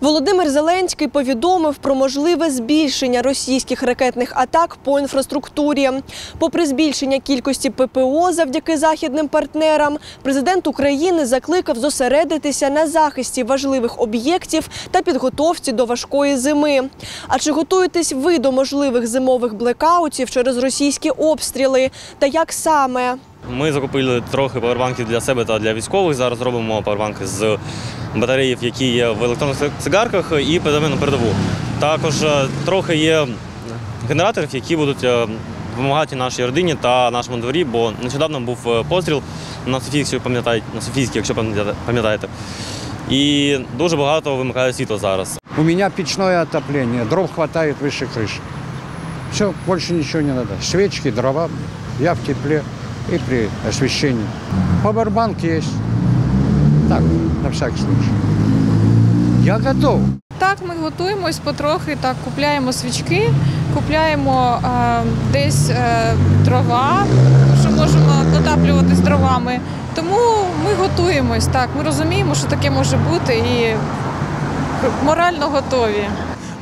Володимир Зеленський повідомив про можливе збільшення російських ракетних атак по інфраструктурі. Попри збільшення кількості ППО завдяки західним партнерам, президент України закликав зосередитися на захисті важливих об'єктів та підготовці до важкої зими. А чи готуєтесь ви до можливих зимових блекаутів через російські обстріли? Та як саме? Ми закупили трохи павербанків для себе та для військових. Зараз робимо павербанки з батареїв, які є в електронних цигарках, і передаємо на передову. Також е, трохи є генераторів, які будуть е, допомагати нашій родині та нашому дворі, бо нещодавно був е, постріл на Софійській, на Софійській, якщо пам'ятаєте-. І дуже багато вимикає світло зараз. У меня печное отопление, дров хватает выше крыши. Все, больше ничего не надо. Свечки, дрова, я в тепле и при освещении. Павербанк есть. Так, на всякий случай. Я готов. Так, ми готуємось потрохи, так, купляємо свічки, купляємо е, десь е, дрова, що можемо натаплюватись дровами. Тому ми готуємось, так, ми розуміємо, що таке може бути і морально готові.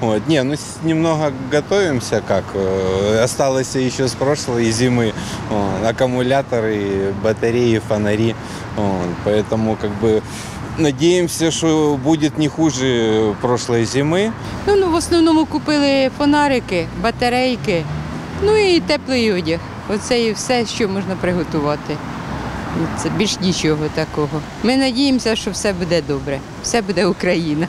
Вот. Не, ну с- немного готовимся, как э, осталось еще с прошлой зимы. Вот. Аккумуляторы, батареи, фонари. Вот. Поэтому как бы надеемся, что будет не хуже прошлой зимы. Ну, ну, в основному купили фонарики, батарейки, ну і теплий одяг. Оце і все, що можна приготувати. І Це більш нічого такого. Ми надіємося, що все буде добре, все буде Україна.